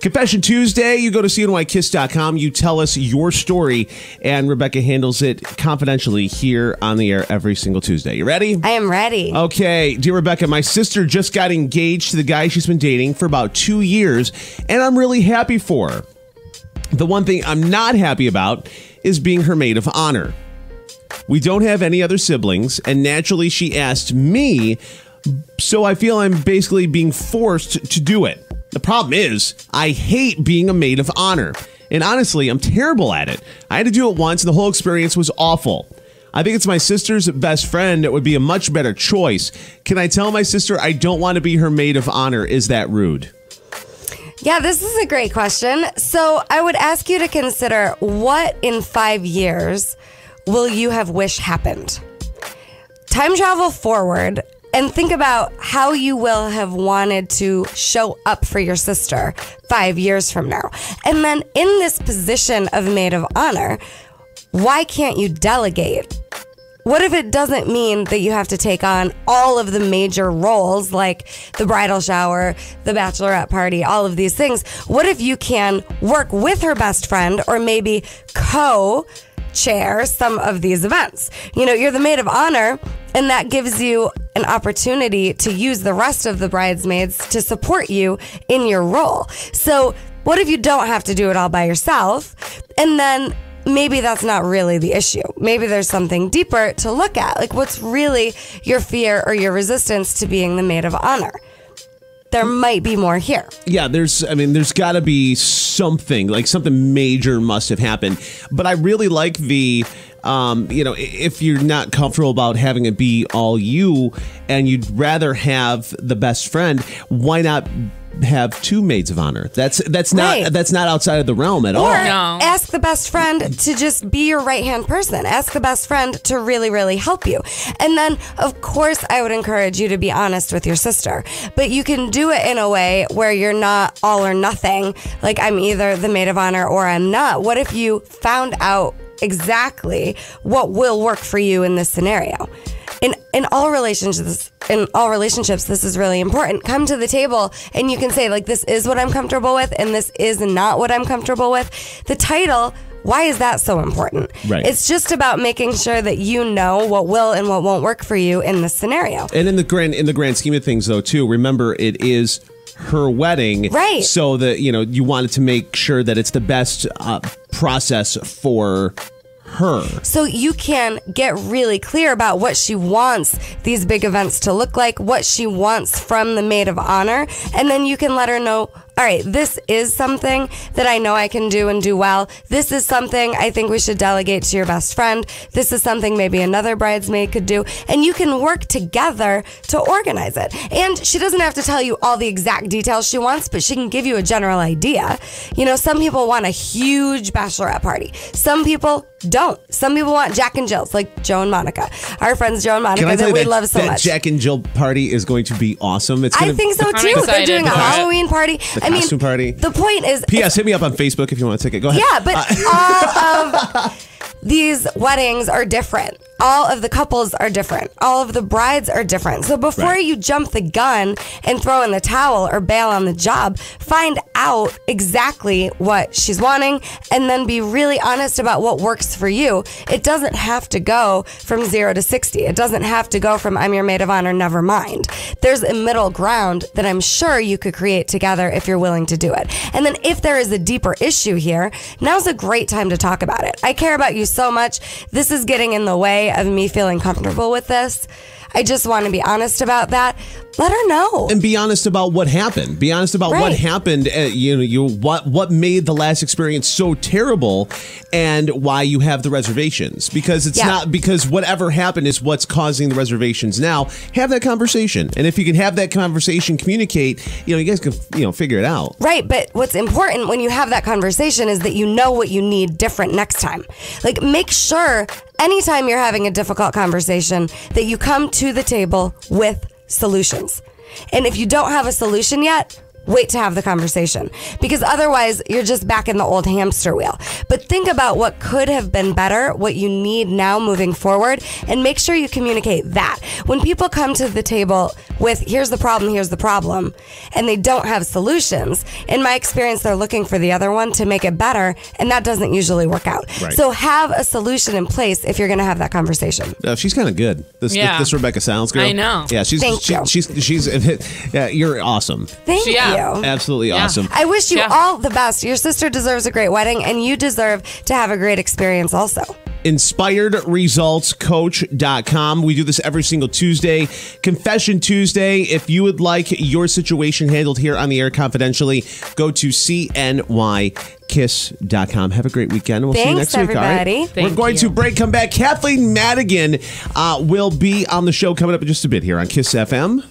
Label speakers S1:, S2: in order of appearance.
S1: Confession Tuesday, you go to cnykiss.com, you tell us your story, and Rebeccah handles it confidentially here on the air every single Tuesday. You ready?
S2: I am ready.
S1: Okay, dear Rebeccah, my sister just got engaged to the guy she's been dating for about two years, and I'm really happy for her. The one thing I'm not happy about is being her maid of honor. We don't have any other siblings, and naturally, she asked me, so I feel I'm basically being forced to do it. The problem is, I hate being a maid of honor. And honestly, I'm terrible at it. I had to do it once, and the whole experience was awful. I think it's my sister's best friend that would be a much better choice. Can I tell my sister I don't want to be her maid of honor? Is that rude?
S2: Yeah, this is a great question. So I would ask you to consider what in five years will you have wish happened? Time travel forward and think about how you will have wanted to show up for your sister five years from now. And then in this position of maid of honor, why can't you delegate? What if it doesn't mean that you have to take on all of the major roles like the bridal shower, the bachelorette party, all of these things? What if you can work with her best friend or maybe co chair some of these events? You know, you're the maid of honor, and that gives you an opportunity to use the rest of the bridesmaids to support you in your role. So, what if you don't have to do it all by yourself? And then maybe that's not really the issue. Maybe there's something deeper to look at. Like, what's really your fear or your resistance to being the maid of honor? There might be more here.
S1: Yeah, there's, I mean, there's got to be something, like something major must have happened. But I really like the, um, you know, if you're not comfortable about having it be all you and you'd rather have the best friend, why not? Have two maids of honor. That's that's not
S2: Right.
S1: that's not outside of the realm at all.
S2: Or
S3: No.
S2: ask the best friend to just be your right hand person. Ask the best friend to really, really help you. And then, of course, I would encourage you to be honest with your sister. But you can do it in a way where you're not all or nothing. Like, I'm either the maid of honor or I'm not. What if you found out exactly what will work for you in this scenario? In in all relationships in all relationships this is really important. Come to the table and you can say like this is what i'm comfortable with and this is not what i'm comfortable with. The title why is that so important?
S1: Right.
S2: it's just about making sure that you know what will and what won't work for you in this scenario.
S1: And in the grand in the grand scheme of things, though, too, remember it is her wedding,
S2: Right.
S1: So that you know you wanted to make sure that it's the best uh, process for her.
S2: So you can get really clear about what she wants these big events to look like, what she wants from the maid of honor, and then you can let her know. All right, this is something that I know I can do and do well. This is something I think we should delegate to your best friend. This is something maybe another bridesmaid could do. And you can work together to organize it. And she doesn't have to tell you all the exact details she wants, but she can give you a general idea. You know, some people want a huge bachelorette party. Some people don't. Some people want Jack and Jill's, like Joe and Monica. Our friends Joe and Monica
S1: Can I
S2: that
S1: tell you
S2: we
S1: that,
S2: love so
S1: that
S2: much.
S1: Jack and Jill party is going to be awesome? It's
S2: I
S1: gonna,
S2: think so
S3: I'm
S2: too. They're doing a
S3: for it.
S2: Halloween party.
S1: The
S2: I mean,
S1: costume party.
S2: The point is,
S1: P.S. Hit me up on Facebook if you want a ticket. Go ahead.
S2: yeah, but all of these weddings are different. All of the couples are different. All of the brides are different. So before
S1: Right.
S2: you jump the gun and throw in the towel or bail on the job, find out exactly what she's wanting and then be really honest about what works for you. It doesn't have to go from zero to 60. It doesn't have to go from I'm your maid of honor, never mind. There's a middle ground that I'm sure you could create together if you're willing to do it. And then if there is a deeper issue here, now's a great time to talk about it. I care about you so much. This is getting in the way of me feeling comfortable with this. I just want to be honest about that. Let her know.
S1: and be honest about what happened. Be honest about what happened. Uh, you know, you what what made the last experience so terrible, and why you have the reservations. Because it's
S2: Yeah.
S1: not because whatever happened is what's causing the reservations now. Have that conversation, and if you can have that conversation, communicate. You know, you guys can you know figure it out.
S2: Right, but what's important when you have that conversation is that you know what you need different next time. Like, make sure anytime you're having a difficult conversation that you come to the table with solutions. And if you don't have a solution yet, wait to have the conversation because otherwise you're just back in the old hamster wheel. But think about what could have been better, what you need now moving forward, and make sure you communicate that. When people come to the table with, here's the problem, here's the problem, and they don't have solutions, in my experience, they're looking for the other one to make it better, and that doesn't usually work out.
S1: Right.
S2: So have a solution in place if you're going to have that conversation.
S1: Uh, she's kind of good. This,
S3: Yeah.
S1: this Rebeccah Sounds girl.
S3: I know.
S1: Yeah, she's
S2: Thank
S1: she-
S2: you.
S1: she's she's yeah, you're awesome.
S2: Thank
S3: Yeah.
S2: you.
S1: Absolutely
S3: Yeah.
S1: awesome.
S2: I wish you
S3: Yeah.
S2: all the best. Your sister deserves a great wedding, and you deserve to have a great experience also.
S1: inspiredresultscoach.com. We do this every single Tuesday. Confession Tuesday. If you would like your situation handled here on the air confidentially, go to cnykiss.com. Have a great weekend. We'll see you
S2: Thanks,
S1: next week. All right?
S2: everybody.
S1: We're
S3: Thank
S1: going to break, come back. Kathleen Madigan uh, will be on the show coming up in just a bit here on Kiss FM.